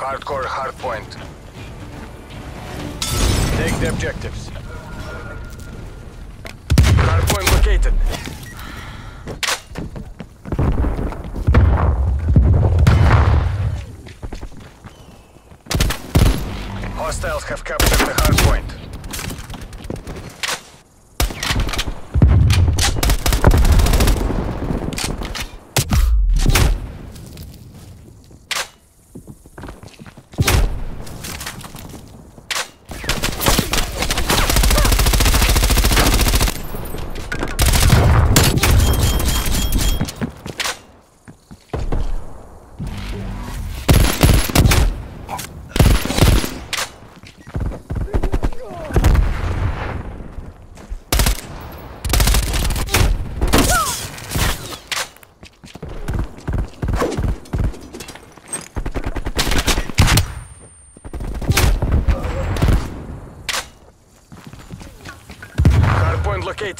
Hardcore hardpoint. Take the objectives. Hardpoint located. Hostiles have captured the hardpoint.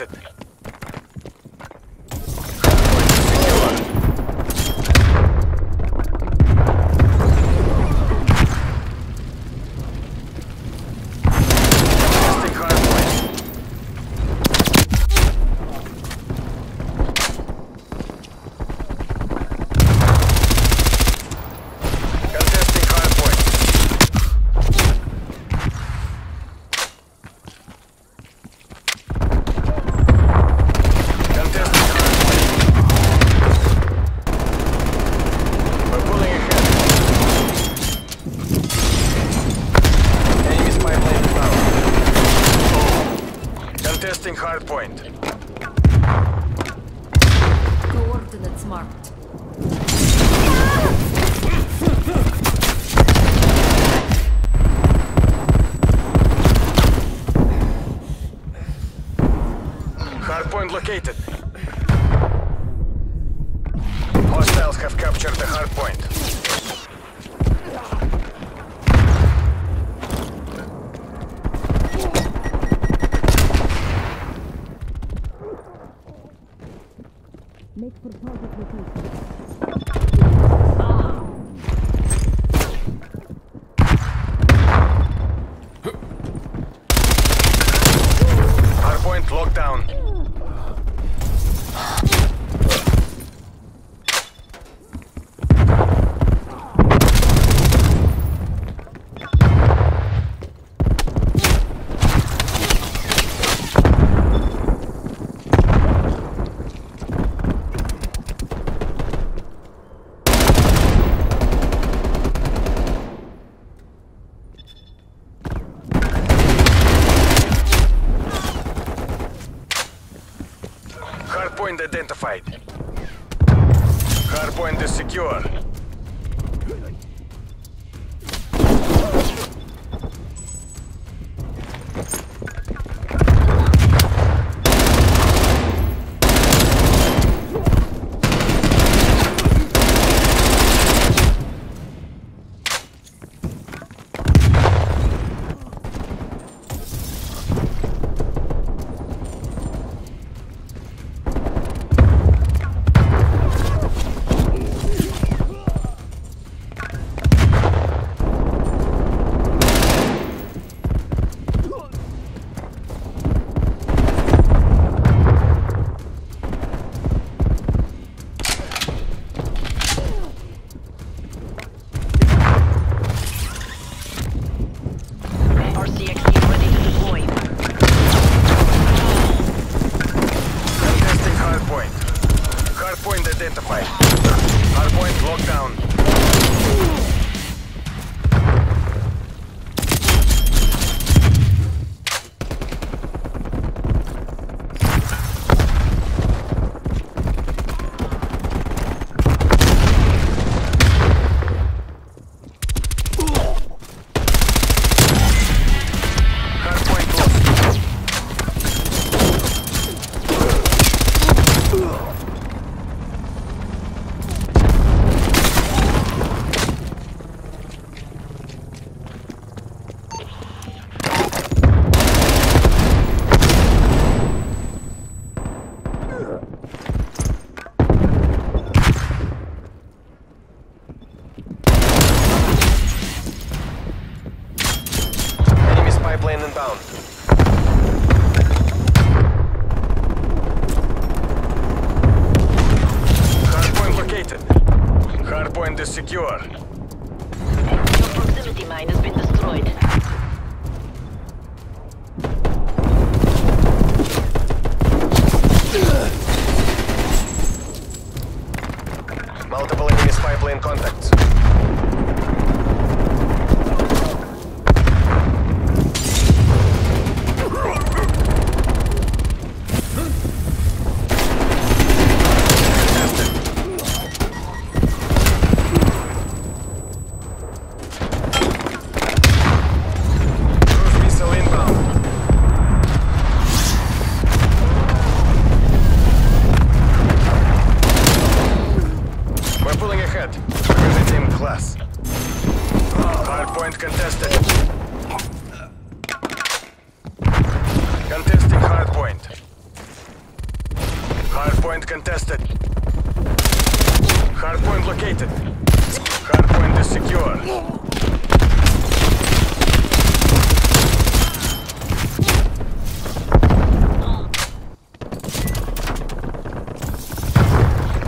Hardpoint located. Testing hardpoint. Contesting hardpoint. Contesting hardpoint. We're pulling ahead. Enemy spy plane found. Contesting hardpoint. Coordinates marked. Hardpoint located. Hostiles have captured the hardpoint. wait for further protection. Hardpoint identified. Hardpoint is secure. inbound. Contested. Contesting hardpoint. Hardpoint contested. Hardpoint located. Hardpoint is secure.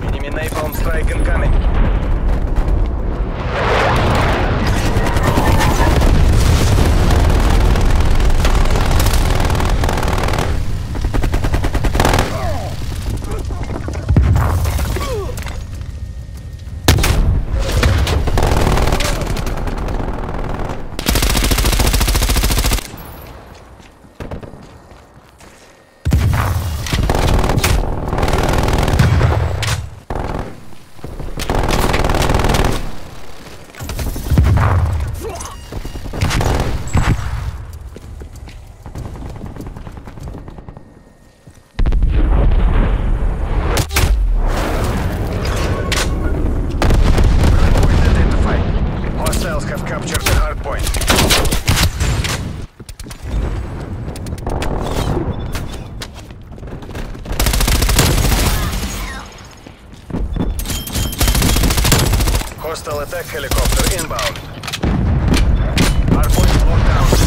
Enemy napalm strike incoming. Hardpoint identified. Hostiles have captured the hardpoint. Hostile attack helicopter inbound. Hardpoint locked down.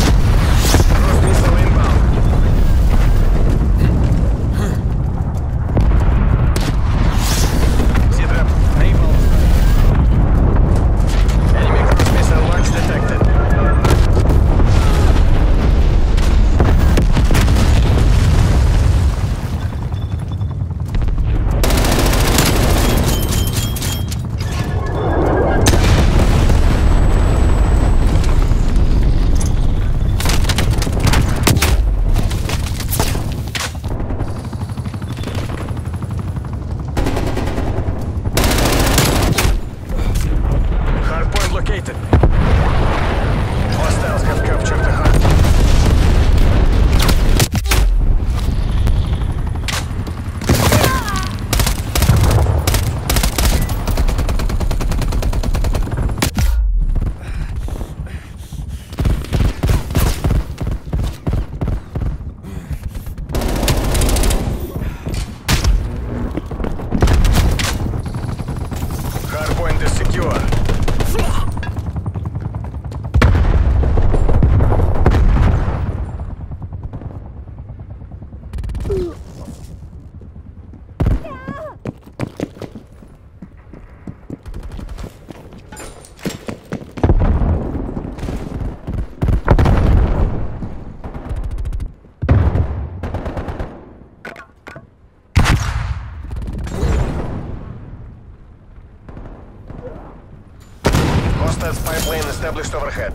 Established overhead.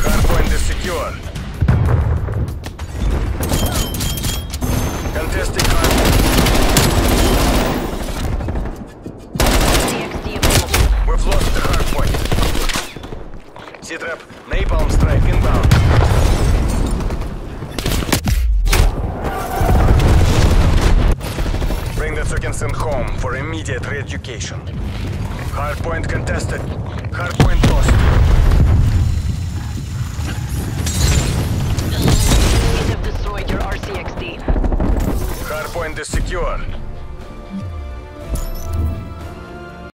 Hardpoint is secure. Contesting hardpoint. We've lost the hardpoint. Seatrap, napalm strike inbound. Bring the Turkensen home for immediate re-education. Hardpoint contested. Hardpoint lost. You have destroyed your RCXD. Hardpoint is secure.